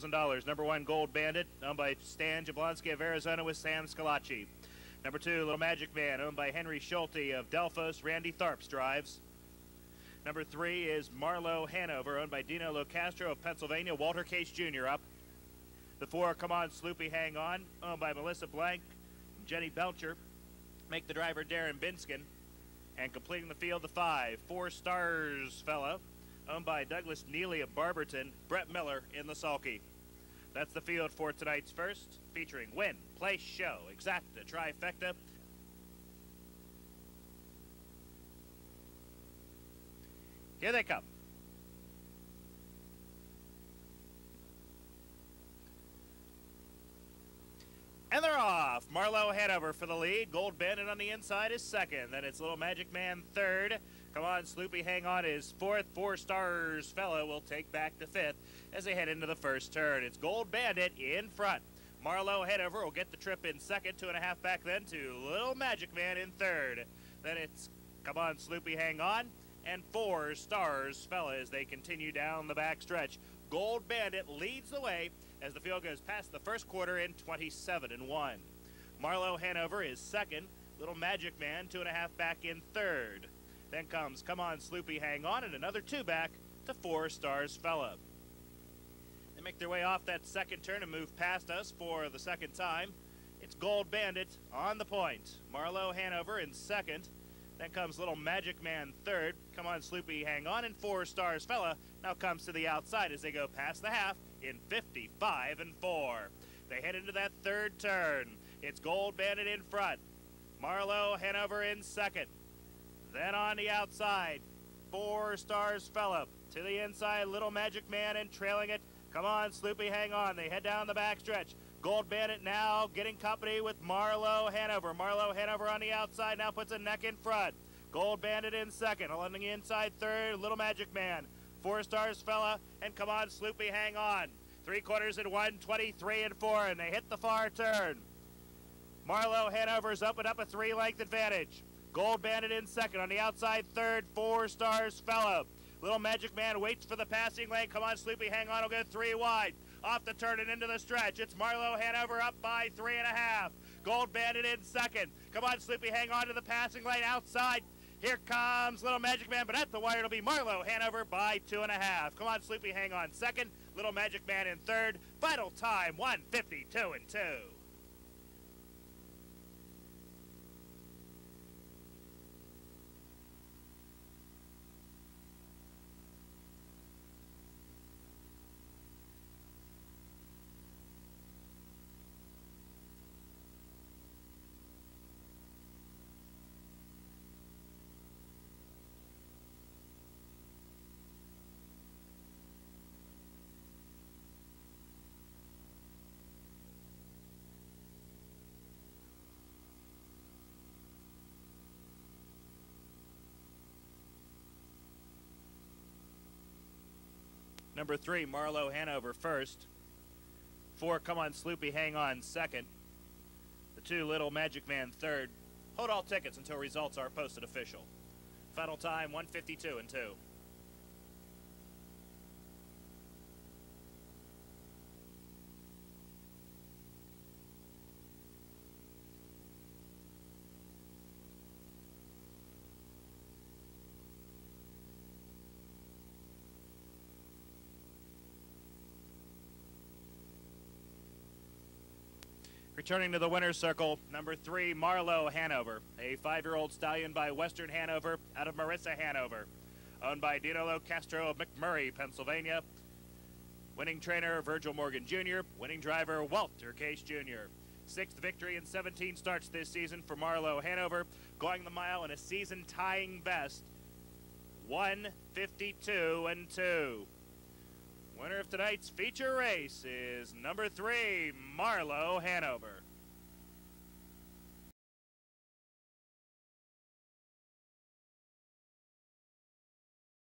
$1,000. Number one, Gold Bandit, owned by Stan Jablonski of Arizona with Sam Scalacci. Number two, Little Magic Man, owned by Henry Schulte of Delphos. Randy Tharps drives. Number three is Marlow Hanover, owned by Dino Locastro of Pennsylvania. Walter Case Jr. up. The four, Come On Sloopy Hang On, owned by Melissa Blank, and Jenny Belcher. Make the driver Darren Binskin. And completing the field, the five, Four Stars Fellow, owned by Douglas Neely of Barberton, Brett Miller in the sulky. That's the field for tonight's first, featuring win, place, show, exacta, trifecta. Here they come. And they're Marlow Hanover for the lead. Gold Bandit on the inside is second. Then it's Little Magic Man third. Come on, Sloopy, hang on is fourth. Four Stars Fellow will take back to fifth as they head into the first turn. It's Gold Bandit in front. Marlow Hanover will get the trip in second, two and a half back then to Little Magic Man in third. Then it's Come on, Sloopy, hang on. And four stars fella as they continue down the back stretch. Gold Bandit leads the way as the field goes past the first quarter in 27 and 1. Marlow Hanover is second. Little Magic Man, two and a half back in third. Then comes Come On Sloopy Hang On and another two back to Four Stars Fella. They make their way off that second turn and move past us for the second time. It's Gold Bandit on the point. Marlow Hanover in second. Then comes Little Magic Man third. Come on, Sloopy, hang on. And Four Stars Fella now comes to the outside as they go past the half in 55 and 4. They head into that third turn. It's Gold Bandit in front. Marlow Hanover in second. Then on the outside, Four Stars Fella. To the inside, Little Magic Man and trailing it. Come on, Sloopy, hang on. They head down the backstretch. Gold Bandit now getting company with Marlow Hanover. Marlow Hanover on the outside now puts a neck in front. Gold Bandit in second. Along the inside third, Little Magic Man. Four Stars Fella, and come on, Sloopy, hang on. Three quarters and one, 23 and four, and they hit the far turn. Marlow Hanover's up and up a three length advantage. Gold Bandit in second. On the outside, third, Four Stars Fellow. Little Magic Man waits for the passing lane. Come on, Sloopy, hang on. We'll get three wide. Off the turn and into the stretch. It's Marlow Hanover up by three and a half. Gold Bandit in second. Come on, Sloopy, hang on to the passing lane outside. Here comes Little Magic Man, but at the wire it'll be Marlow Hanover by two and a half. Come on, Sloopy, hang on second. Little Magic Man in third. Final time, 152 and two. Number three, Marlow Hanover first. Four, Come On Sloopy, Hang On second. The two, Little Magic Man third. Hold all tickets until results are posted official. Final time, 152 and 2. Returning to the winner's circle, number three, Marlow Hanover, a five-year-old stallion by Western Hanover out of Marissa Hanover, owned by Dino Locastro of McMurray, Pennsylvania. Winning trainer, Virgil Morgan Jr., winning driver, Walter Case Jr. Sixth victory in 17 starts this season for Marlow Hanover, going the mile in a season-tying best, 152 and 2. Winner of tonight's feature race is number three, Marlow Hanover.